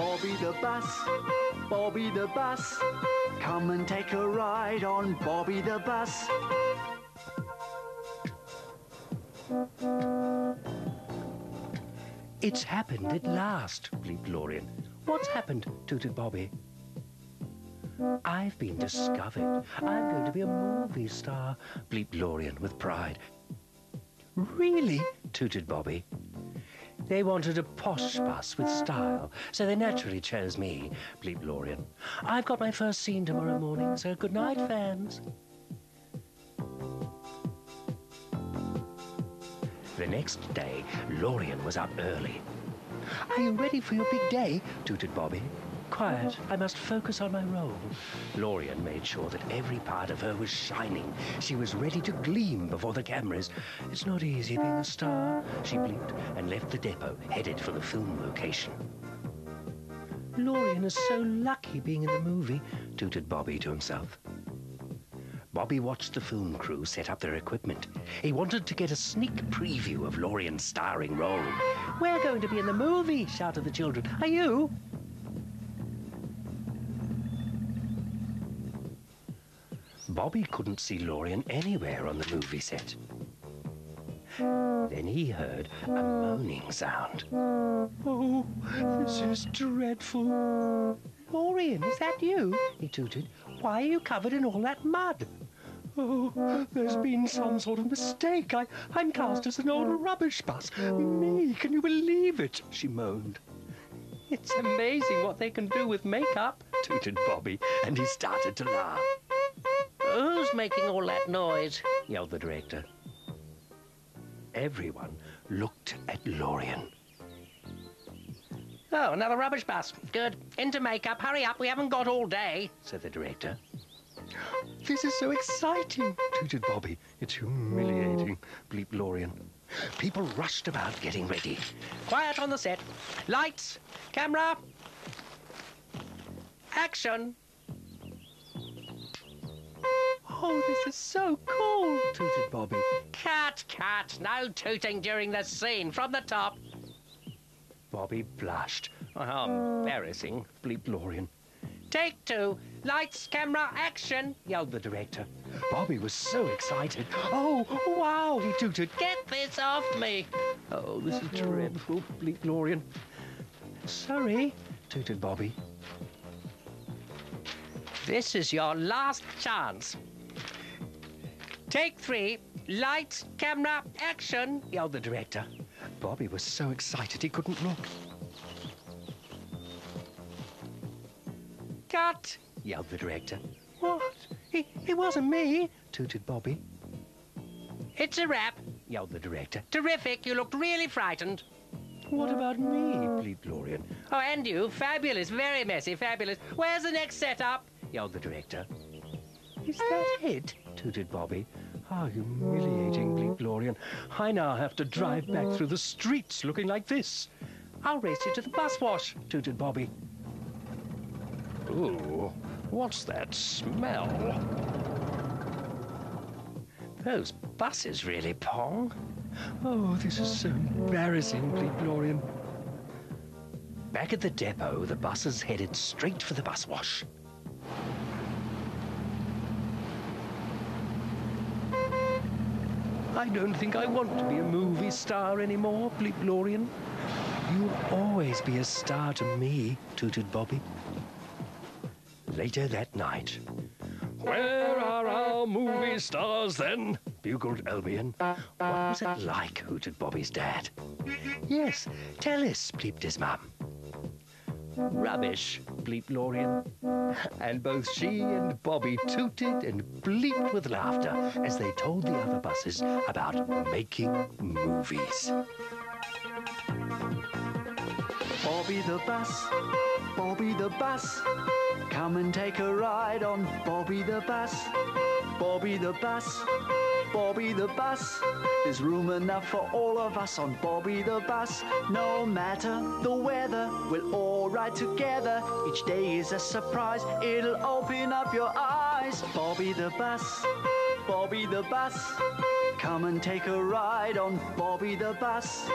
Bobbie the bus, Bobbie the bus. Come and take a ride on Bobbie the bus. It's happened at last, bleeped Lorien. What's happened? tooted Bobbie. I've been discovered. I'm going to be a movie star, bleeped Lorien with pride. Really? tooted Bobbie. They wanted a posh bus with style, so they naturally chose me, bleeped Lorian. I've got my first scene tomorrow morning, so good night, fans. The next day, Lorian was up early. Are you ready for your big day? tooted Bobbie. Quiet, I must focus on my role. Lorien made sure that every part of her was shining. She was ready to gleam before the cameras. It's not easy being a star, she blinked and left the depot, headed for the film location. Lorien is so lucky being in the movie, tooted Bobbie to himself. Bobbie watched the film crew set up their equipment. He wanted to get a sneak preview of Lorien's starring role. We're going to be in the movie, shouted the children. Are you? Bobbie couldn't see Lorien anywhere on the movie set. Then he heard a moaning sound. Oh, this is dreadful. Lorien, is that you? He tooted. Why are you covered in all that mud? Oh, there's been some sort of mistake. I, I'm cast as an old rubbish bus. Me, can you believe it? She moaned. It's amazing what they can do with makeup, tooted Bobbie, and he started to laugh. Who's making all that noise? yelled the director. Everyone looked at Lorian. Oh, another rubbish bus. Good. Into makeup. Hurry up. We haven't got all day, said the director. This is so exciting, tooted Bobbie. It's humiliating, bleeped Lorian. People rushed about getting ready. Quiet on the set. Lights, camera, action. Oh, this is so cool, tooted Bobbie. Cat, cat, No tooting during the scene. From the top. Bobbie blushed. Ah, how embarrassing, bleeped Lorien. Take two. Lights, camera, action, yelled the director. Bobbie was so excited. Oh, wow, he tooted. Get this off me. Oh, this is dreadful, bleeped Lorien. Sorry, tooted Bobbie. This is your last chance. Take three. Lights, camera, action, yelled the director. Bobbie was so excited he couldn't look. Cut! yelled the director. What? It, it wasn't me, tooted Bobbie. It's a wrap, yelled the director. Terrific, you looked really frightened. What about me? bleeped Lorien. Oh, and you. Fabulous, very messy, fabulous. Where's the next setup? yelled the director. Is that it? tooted Bobbie. How humiliating, bleeped Lorien. I now have to drive back through the streets looking like this. I'll race you to the bus wash, tooted Bobbie. Ooh, what's that smell? Those buses really pong. Oh, this is so embarrassing, bleeped Lorien. Back at the depot, the buses headed straight for the bus wash. I don't think I want to be a movie star anymore, bleeped Lorien. You'll always be a star to me, tooted Bobbie. Later that night. Where are our movie stars then? bugled Albion. What was it like? hooted Bobbie's dad. Yes, tell us, bleeped his mum. Rubbish, bleeped Lorien. And both she and Bobbie tooted and bleeped with laughter as they told the other buses about making movies. Bobbie the bus, Bobbie the bus. Come and take a ride on Bobbie the bus. Bobbie the bus, Bobbie the bus. There's room enough for all of us on Bobbie the bus. No matter the weather, we'll all ride together. Each day is a surprise, it'll open up your eyes. Bobbie the bus, Bobbie the bus. Come and take a ride on Bobbie the bus.